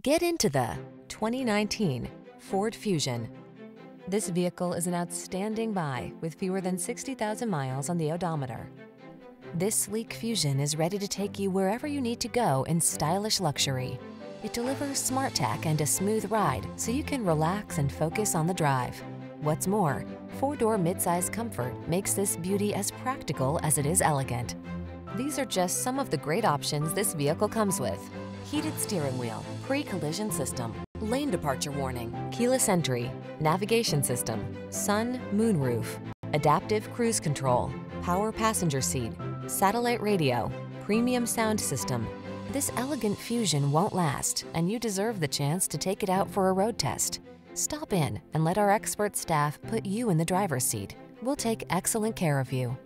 Get into the 2019 Ford Fusion. This vehicle is an outstanding buy with fewer than 60,000 miles on the odometer. This sleek Fusion is ready to take you wherever you need to go in stylish luxury. It delivers smart tech and a smooth ride so you can relax and focus on the drive. What's more, four-door midsize comfort makes this beauty as practical as it is elegant. These are just some of the great options this vehicle comes with. Heated steering wheel, pre-collision system, lane departure warning, keyless entry, navigation system, sun, moon roof, adaptive cruise control, power passenger seat, satellite radio, premium sound system. This elegant Fusion won't last, and you deserve the chance to take it out for a road test. Stop in and let our expert staff put you in the driver's seat. We'll take excellent care of you.